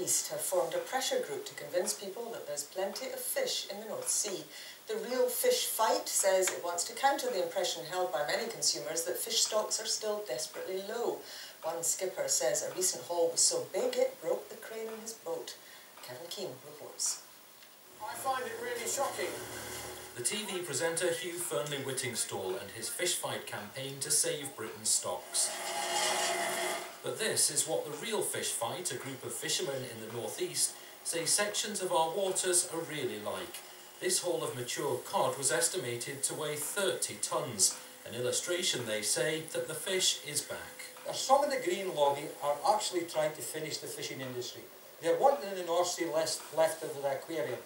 East have formed a pressure group to convince people that there's plenty of fish in the North Sea. The Real Fish Fight says it wants to counter the impression held by many consumers that fish stocks are still desperately low. One skipper says a recent haul was so big it broke the crane in his boat. Kevin Keane reports. I find it really shocking. The TV presenter Hugh Fearnley Whittingstall and his fish fight campaign to save Britain's stocks. But this is what the real fish fight, a group of fishermen in the northeast, say sections of our waters are really like. This haul of mature cod was estimated to weigh 30 tonnes, an illustration, they say, that the fish is back. Some of the green lobby are actually trying to finish the fishing industry. They're wanting in the North Sea left, left of the aquarium,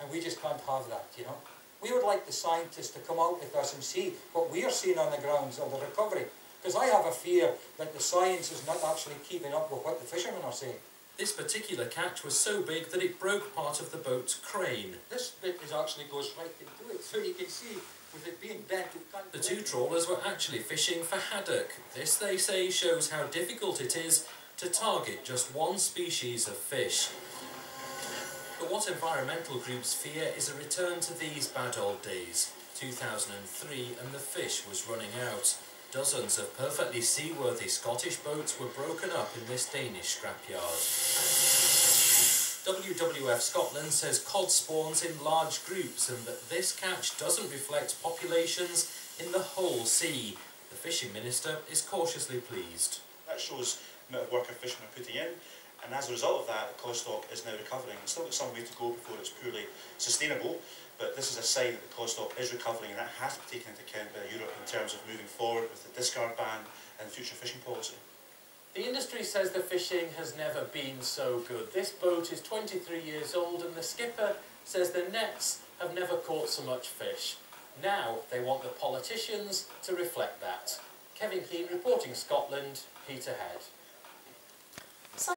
and we just can't have that, you know. We would like the scientists to come out with us and see what we are seeing on the grounds of the recovery. Because I have a fear that the science is not actually keeping up with what the fishermen are saying. This particular catch was so big that it broke part of the boat's crane. This bit is actually goes right into it, so you can see with it being bent, The two trawlers were actually fishing for haddock. This, they say, shows how difficult it is to target just one species of fish. But what environmental groups fear is a return to these bad old days. 2003 and the fish was running out. Dozens of perfectly seaworthy Scottish boats were broken up in this Danish scrapyard. WWF Scotland says cod spawns in large groups and that this catch doesn't reflect populations in the whole sea. The fishing minister is cautiously pleased. That shows the amount of work our fishermen are putting in and as a result of that, the cod stock is now recovering. It's still got some way to go before it's purely sustainable, but this is a sign that the cod stock is recovering and that has to be taken into account by Europe in terms of moving forward with the discard ban and future fishing policy. The industry says the fishing has never been so good. This boat is 23 years old and the skipper says the nets have never caught so much fish. Now they want the politicians to reflect that. Kevin Keane reporting Scotland, Peterhead.